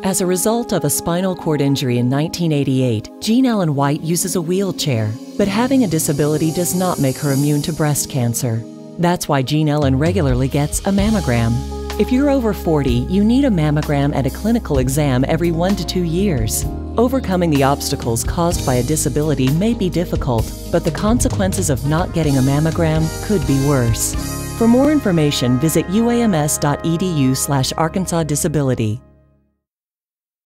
As a result of a spinal cord injury in 1988, Jean Ellen White uses a wheelchair, but having a disability does not make her immune to breast cancer. That's why Jean Ellen regularly gets a mammogram. If you're over 40, you need a mammogram and a clinical exam every one to two years. Overcoming the obstacles caused by a disability may be difficult, but the consequences of not getting a mammogram could be worse. For more information, visit uams.edu slash Arkansas Disability.